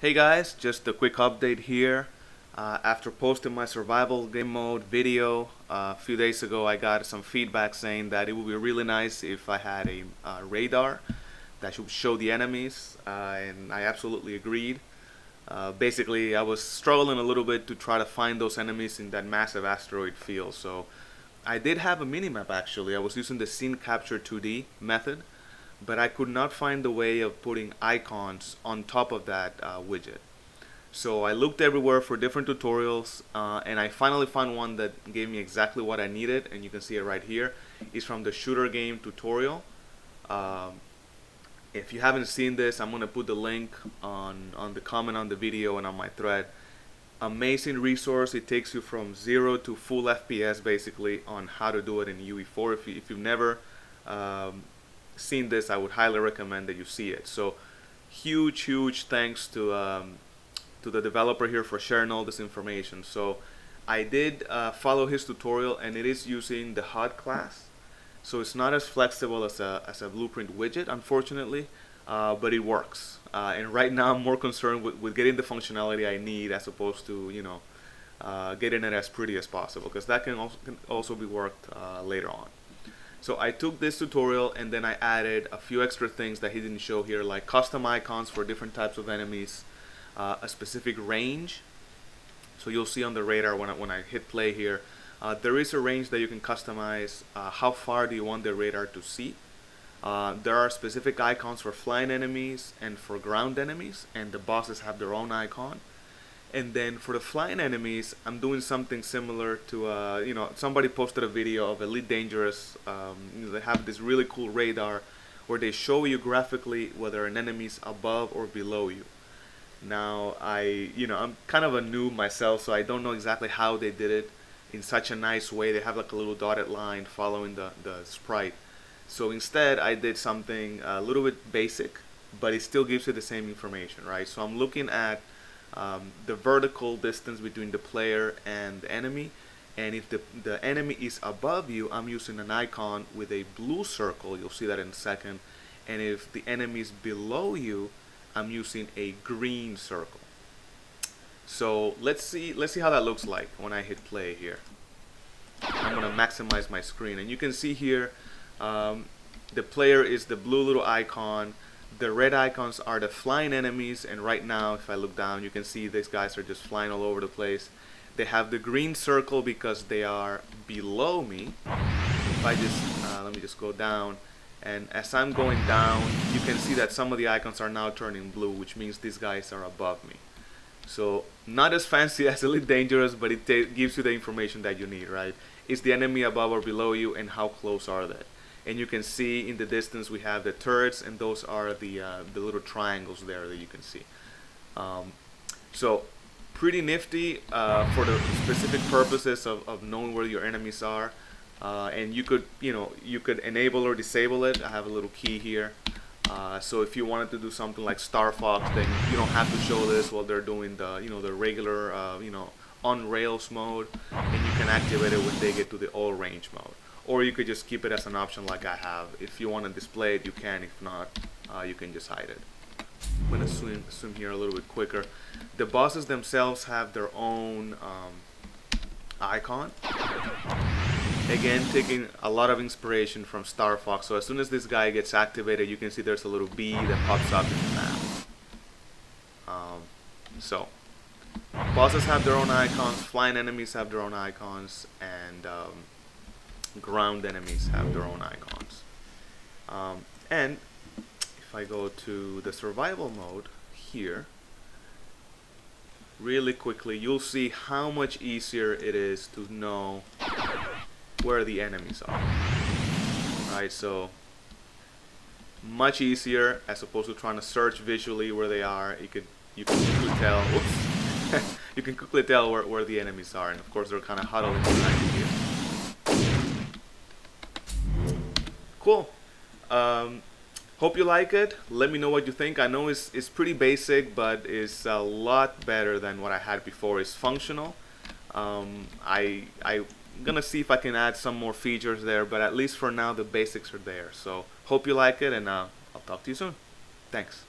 Hey guys, just a quick update here. Uh, after posting my survival game mode video uh, a few days ago, I got some feedback saying that it would be really nice if I had a uh, radar that should show the enemies, uh, and I absolutely agreed. Uh, basically, I was struggling a little bit to try to find those enemies in that massive asteroid field, so I did have a minimap actually. I was using the Scene Capture 2D method but I could not find the way of putting icons on top of that uh, widget. So I looked everywhere for different tutorials uh, and I finally found one that gave me exactly what I needed and you can see it right here. It's from the shooter game tutorial. Um, if you haven't seen this, I'm going to put the link on, on the comment on the video and on my thread. Amazing resource. It takes you from zero to full FPS basically on how to do it in UE4. If, you, if you've never um, seen this, I would highly recommend that you see it. So huge, huge thanks to um, to the developer here for sharing all this information. So I did uh, follow his tutorial and it is using the HUD class. So it's not as flexible as a, as a blueprint widget, unfortunately, uh, but it works. Uh, and right now I'm more concerned with, with getting the functionality I need as opposed to, you know, uh, getting it as pretty as possible because that can also, can also be worked uh, later on. So I took this tutorial and then I added a few extra things that he didn't show here like custom icons for different types of enemies, uh, a specific range. So you'll see on the radar when I, when I hit play here, uh, there is a range that you can customize uh, how far do you want the radar to see. Uh, there are specific icons for flying enemies and for ground enemies and the bosses have their own icon. And then for the flying enemies, I'm doing something similar to, uh, you know, somebody posted a video of Elite Dangerous. Um, you know, they have this really cool radar where they show you graphically whether an enemy's above or below you. Now, I, you know, I'm kind of a noob myself, so I don't know exactly how they did it in such a nice way. They have like a little dotted line following the, the sprite. So instead, I did something a little bit basic, but it still gives you the same information, right? So I'm looking at um, the vertical distance between the player and the enemy. And if the, the enemy is above you I'm using an icon with a blue circle. You'll see that in a second. And if the enemy is below you I'm using a green circle. So let's see let's see how that looks like when I hit play here. I'm gonna maximize my screen. And you can see here um, the player is the blue little icon the red icons are the flying enemies and right now if I look down you can see these guys are just flying all over the place. They have the green circle because they are below me. If I just uh, let me just go down and as I'm going down you can see that some of the icons are now turning blue which means these guys are above me. So not as fancy as Elite Dangerous but it gives you the information that you need right? Is the enemy above or below you and how close are they and you can see in the distance we have the turrets and those are the uh, the little triangles there that you can see. Um, so pretty nifty uh, for the specific purposes of, of knowing where your enemies are. Uh, and you could you know you could enable or disable it. I have a little key here. Uh, so if you wanted to do something like Star Fox then you don't have to show this while they're doing the you know the regular uh, you know on rails mode. And you can activate it when they get to the all range mode or you could just keep it as an option like I have. If you want to display it, you can. If not, uh, you can just hide it. I'm going to swim, swim here a little bit quicker. The bosses themselves have their own um, icon. Again, taking a lot of inspiration from Star Fox. So as soon as this guy gets activated, you can see there's a little bee that pops up in the map. Um, so, bosses have their own icons, flying enemies have their own icons, and um, ground enemies have their own icons. Um, and if I go to the survival mode here, really quickly, you'll see how much easier it is to know where the enemies are. Right, so much easier as opposed to trying to search visually where they are. You could you can quickly tell. You can quickly tell where, where the enemies are, and of course they're kind of huddled behind you cool. Um, hope you like it. Let me know what you think. I know it's, it's pretty basic, but it's a lot better than what I had before. It's functional. Um, I, I'm gonna see if I can add some more features there, but at least for now the basics are there. So hope you like it, and uh, I'll talk to you soon. Thanks.